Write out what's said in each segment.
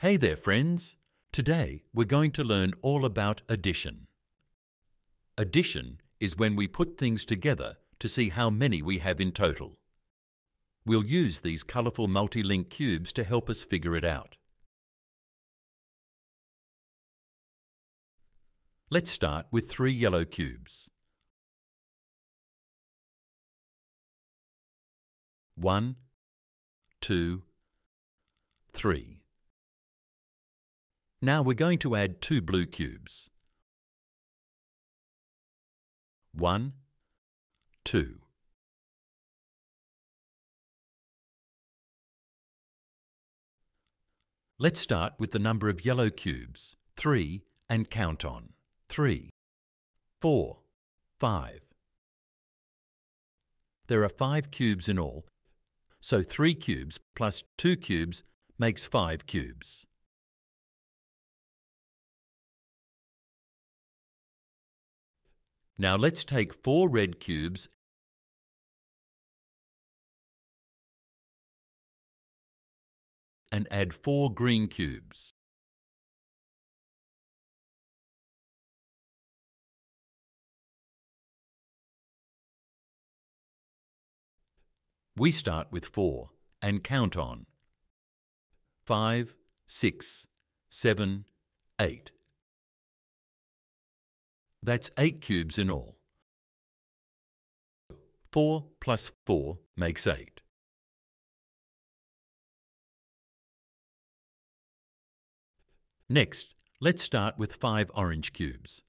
Hey there, friends! Today we're going to learn all about addition. Addition is when we put things together to see how many we have in total. We'll use these colourful multi-link cubes to help us figure it out. Let's start with three yellow cubes. One, two, three. Now we're going to add two blue cubes. One, two. Let's start with the number of yellow cubes, three, and count on. Three, four, five. There are five cubes in all, so three cubes plus two cubes makes five cubes. Now let's take four red cubes and add four green cubes. We start with 4 and count on 5, 6, 7, 8. That's 8 cubes in all. 4 plus 4 makes 8. Next, let's start with 5 orange cubes.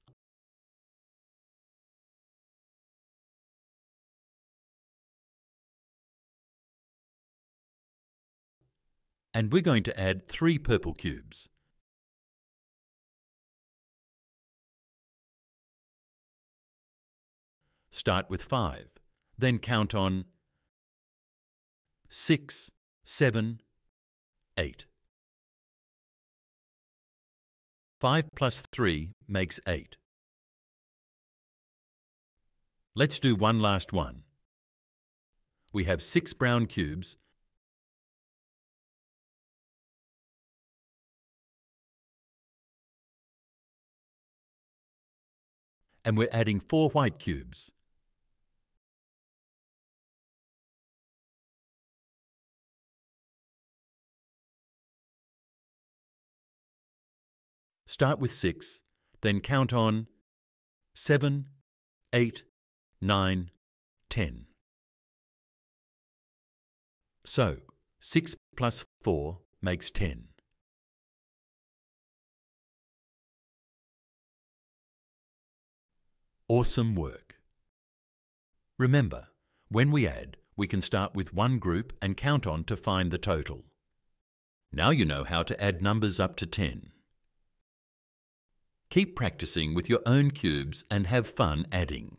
And we're going to add 3 purple cubes. Start with 5, then count on 6, 7, 8. 5 plus 3 makes 8. Let's do one last one. We have 6 brown cubes and we're adding 4 white cubes. Start with 6, then count on 7, 8, 9, 10. So, 6 plus 4 makes 10. Awesome work. Remember, when we add, we can start with one group and count on to find the total. Now you know how to add numbers up to 10. Keep practicing with your own cubes and have fun adding.